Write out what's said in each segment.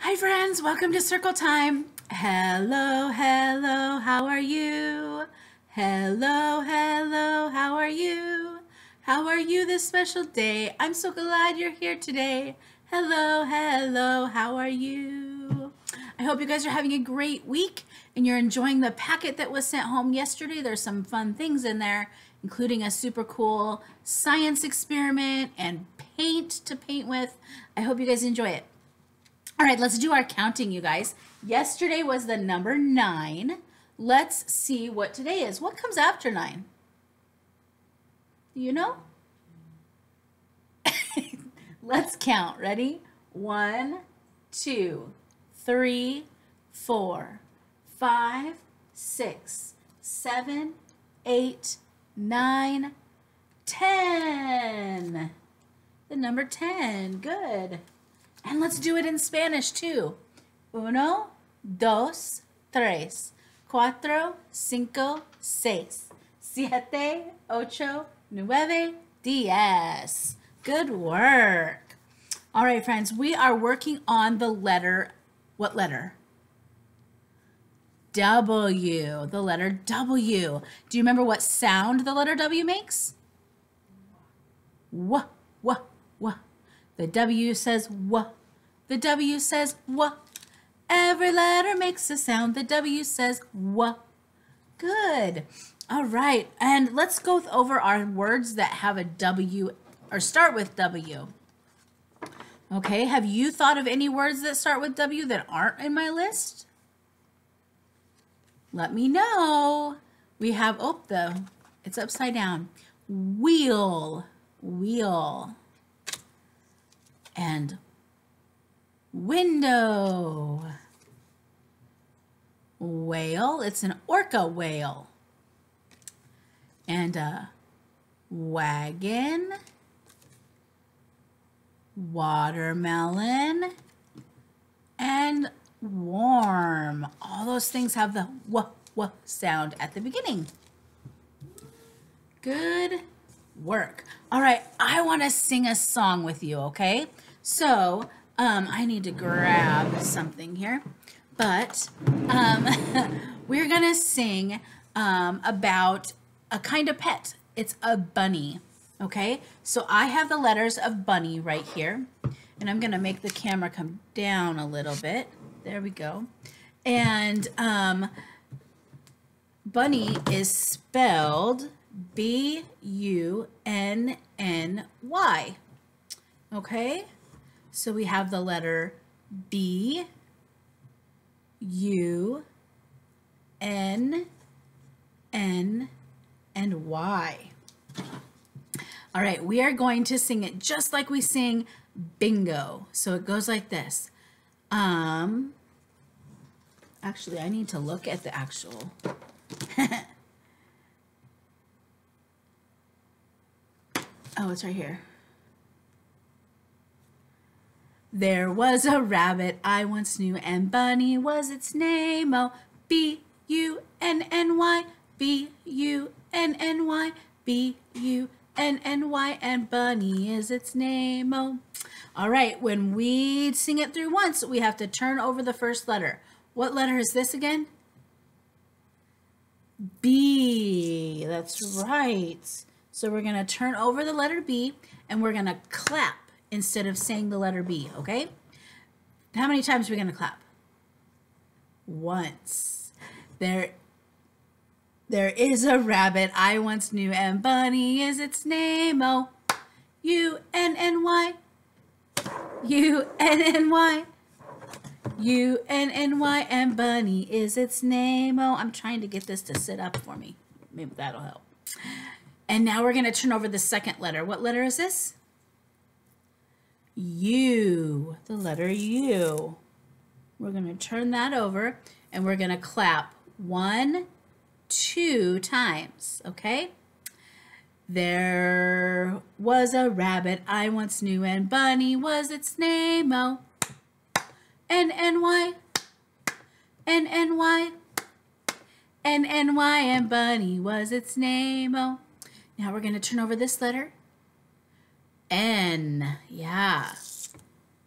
Hi, friends. Welcome to Circle Time. Hello, hello. How are you? Hello, hello. How are you? How are you this special day? I'm so glad you're here today. Hello, hello. How are you? I hope you guys are having a great week and you're enjoying the packet that was sent home yesterday. There's some fun things in there, including a super cool science experiment and paint to paint with. I hope you guys enjoy it. All right, let's do our counting, you guys. Yesterday was the number nine. Let's see what today is. What comes after nine? Do you know? let's count. Ready? One, two, three, four, five, six, seven, eight, nine, ten. The number 10. Good. And let's do it in Spanish too. Uno, dos, tres, cuatro, cinco, seis, siete, ocho, nueve, diez. Good work. All right, friends, we are working on the letter, what letter? W, the letter W. Do you remember what sound the letter W makes? W, W, W. The W says W. The W says W. Every letter makes a sound. The W says W. Good. All right. And let's go over our words that have a W or start with W. Okay. Have you thought of any words that start with W that aren't in my list? Let me know. We have, oh, the, it's upside down. Wheel, wheel and window. Whale, it's an orca whale. And a wagon, watermelon, and warm. All those things have the w, w sound at the beginning. Good work. All right, I want to sing a song with you, okay? So um, I need to grab something here. But um, we're going to sing um, about a kind of pet. It's a bunny. Okay, so I have the letters of bunny right here. And I'm going to make the camera come down a little bit. There we go. And um, bunny is spelled B U N N Y. Okay? So we have the letter B, U, N, N, and Y. All right, we are going to sing it just like we sing bingo. So it goes like this. Um, actually, I need to look at the actual. oh, it's right here. There was a rabbit I once knew, and Bunny was its name. Oh, B U N N Y, B U N N Y, B U N N Y, and Bunny is its name. Oh, all right. When we sing it through once, we have to turn over the first letter. What letter is this again? B. That's right. So we're going to turn over the letter B and we're going to clap instead of saying the letter B, okay? How many times are we going to clap? Once. There there is a rabbit I once knew and Bunny is its name. Oh, U N N Y. U N N Y. U N N Y and Bunny is its name. Oh, I'm trying to get this to sit up for me. Maybe that'll help. And now we're going to turn over the second letter. What letter is this? U, the letter U. We're going to turn that over and we're going to clap one, two times, okay? There was a rabbit I once knew and Bunny was its name. Oh, N-N-Y, N-N-Y, N-N-Y and Bunny was its name. Oh, now we're going to turn over this letter N. Yeah.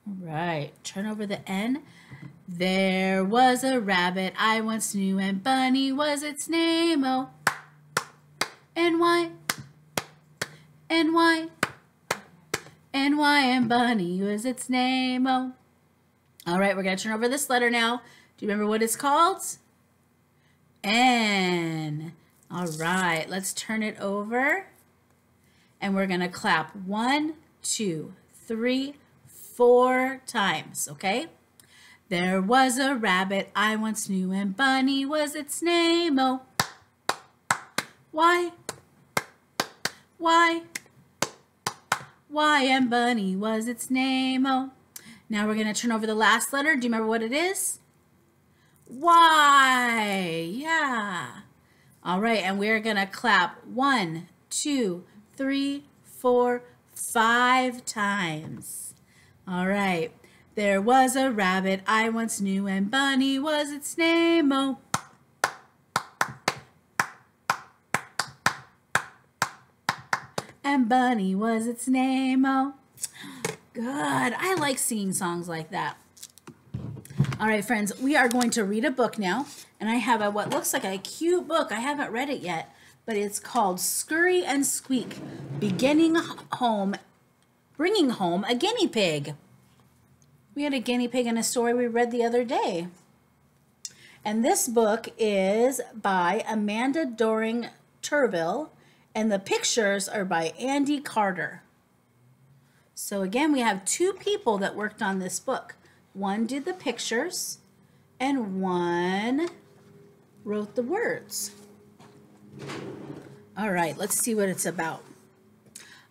All right, turn over the N. There was a rabbit I once knew, and Bunny was its name. Oh, and why? And why? And why? And Bunny was its name. Oh. All right, we're going to turn over this letter now. Do you remember what it's called? N. All right, let's turn it over. And we're going to clap one, two, three, four times, okay? There was a rabbit I once knew, and Bunny was its name. Oh, why? Why? Why and Bunny was its name. Oh, now we're going to turn over the last letter. Do you remember what it is? Y. Yeah. All right, and we're going to clap one, two, three, four, five times. All right. There was a rabbit I once knew, and Bunny was its name. Oh. And Bunny was its name. Oh. Good. I like singing songs like that. All right, friends, we are going to read a book now. And I have a what looks like a cute book. I haven't read it yet, but it's called Scurry and Squeak, Beginning Home, Bringing Home a Guinea Pig. We had a guinea pig in a story we read the other day. And this book is by Amanda Doering Tourville, and the pictures are by Andy Carter. So again, we have two people that worked on this book. One did the pictures, and one wrote the words. All right, let's see what it's about.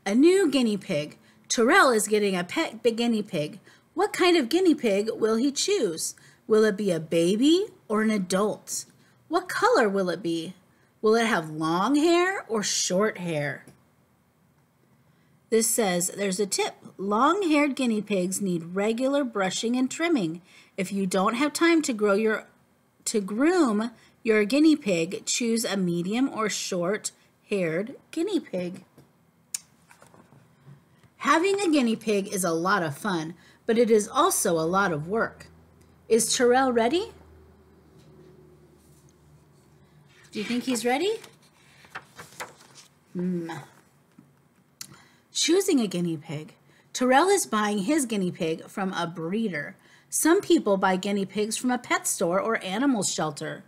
A new guinea pig. Terrell is getting a pet guinea pig. What kind of guinea pig will he choose? Will it be a baby or an adult? What color will it be? Will it have long hair or short hair? This says there's a tip. Long haired guinea pigs need regular brushing and trimming. If you don't have time to grow your to groom your guinea pig, choose a medium or short haired guinea pig. Having a guinea pig is a lot of fun, but it is also a lot of work. Is Terrell ready? Do you think he's ready? Hmm. Choosing a guinea pig. Terrell is buying his guinea pig from a breeder. Some people buy guinea pigs from a pet store or animal shelter.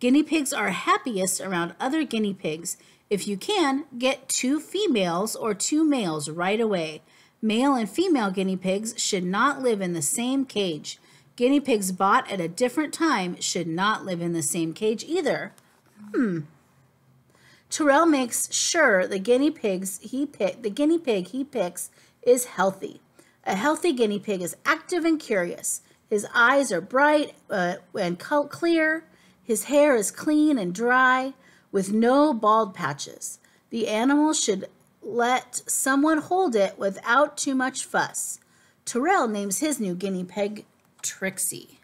Guinea pigs are happiest around other guinea pigs. If you can, get two females or two males right away. Male and female guinea pigs should not live in the same cage. Guinea pigs bought at a different time should not live in the same cage either. Hmm. Terrell makes sure the guinea pigs he pick the guinea pig he picks is healthy. A healthy guinea pig is active and curious. His eyes are bright uh, and clear. His hair is clean and dry with no bald patches. The animal should let someone hold it without too much fuss. Terrell names his new guinea pig Trixie.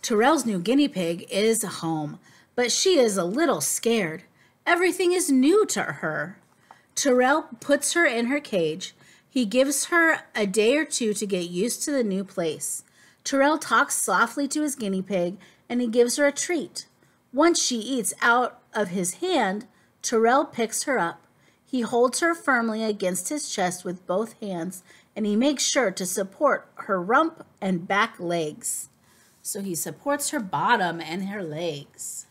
Terrell's new guinea pig is home, but she is a little scared. Everything is new to her. Terrell puts her in her cage. He gives her a day or two to get used to the new place. Terrell talks softly to his guinea pig and he gives her a treat. Once she eats out of his hand, Terrell picks her up. He holds her firmly against his chest with both hands and he makes sure to support her rump and back legs. So he supports her bottom and her legs.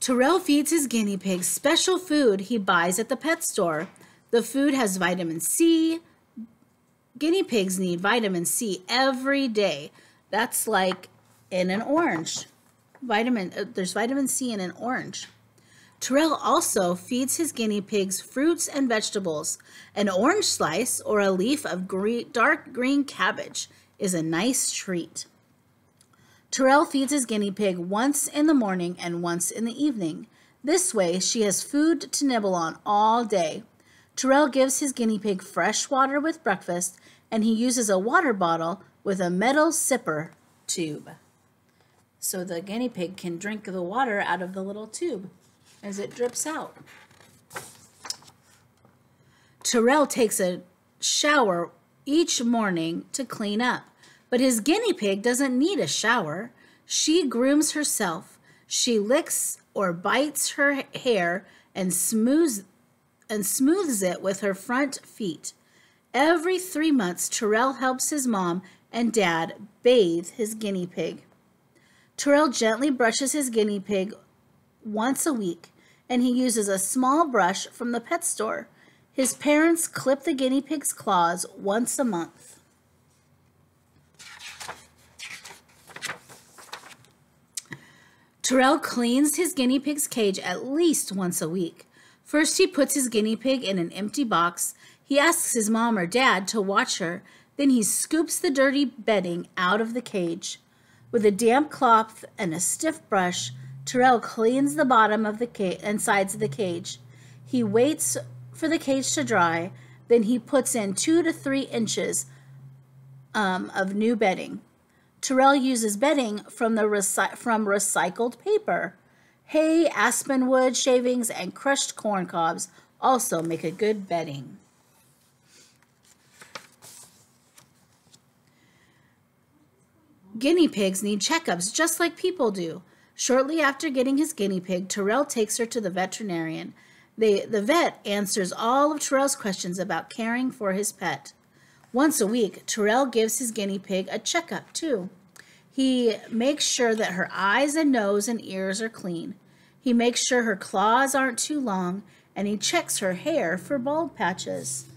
Terrell feeds his guinea pig special food he buys at the pet store. The food has vitamin C. Guinea pigs need vitamin C every day. That's like in an orange. Vitamin uh, there's vitamin C in an orange. Terrell also feeds his guinea pigs fruits and vegetables. An orange slice or a leaf of green, dark green cabbage is a nice treat. Terrell feeds his guinea pig once in the morning and once in the evening. This way, she has food to nibble on all day. Terrell gives his guinea pig fresh water with breakfast, and he uses a water bottle with a metal sipper tube. So the guinea pig can drink the water out of the little tube as it drips out. Terrell takes a shower each morning to clean up, but his guinea pig doesn't need a shower. She grooms herself. She licks or bites her hair and smooths and smooths it with her front feet. Every three months, Terrell helps his mom and dad bathe his guinea pig. Terrell gently brushes his guinea pig once a week, and he uses a small brush from the pet store. His parents clip the guinea pig's claws once a month. Terrell cleans his guinea pig's cage at least once a week. First, he puts his guinea pig in an empty box. He asks his mom or dad to watch her. Then he scoops the dirty bedding out of the cage. With a damp cloth and a stiff brush, Terrell cleans the bottom of the cage and sides of the cage. He waits for the cage to dry. Then he puts in two to three inches um, of new bedding. Terrell uses bedding from, the recy- from recycled paper. Hay, aspen wood shavings, and crushed corn cobs also make a good bedding. Guinea pigs need checkups just like people do. Shortly after getting his guinea pig, Terrell takes her to the veterinarian. They, the vet answers all of Terrell's questions about caring for his pet. Once a week, Terrell gives his guinea pig a checkup too. He makes sure that her eyes and nose and ears are clean. He makes sure her claws aren't too long, and he checks her hair for bald patches.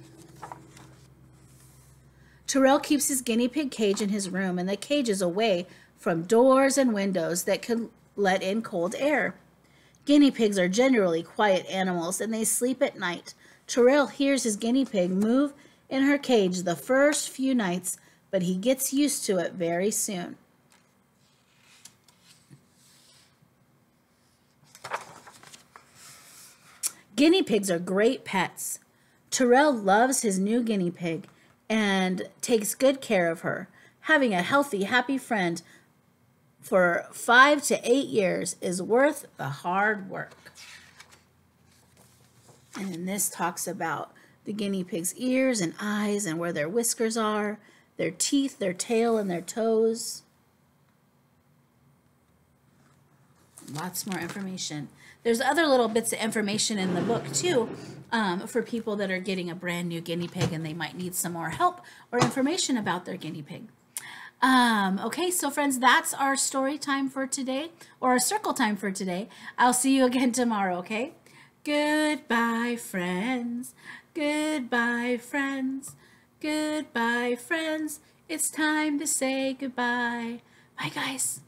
Terrell keeps his guinea pig cage in his room, and the cage is away from doors and windows that could let in cold air. Guinea pigs are generally quiet animals, and they sleep at night. Terrell hears his guinea pig move in her cage the first few nights, but he gets used to it very soon. Guinea pigs are great pets. Terrell loves his new guinea pig and takes good care of her. Having a healthy, happy friend for five to eight years is worth the hard work. And then this talks about the guinea pig's ears and eyes and where their whiskers are, their teeth, their tail, and their toes. Lots more information. There's other little bits of information in the book too um, for people that are getting a brand new guinea pig and they might need some more help or information about their guinea pig. Um, okay, so friends, that's our story time for today or our circle time for today. I'll see you again tomorrow, okay? Goodbye, friends. Goodbye, friends. Goodbye, friends. It's time to say goodbye. Bye, guys.